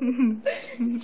哼哼哼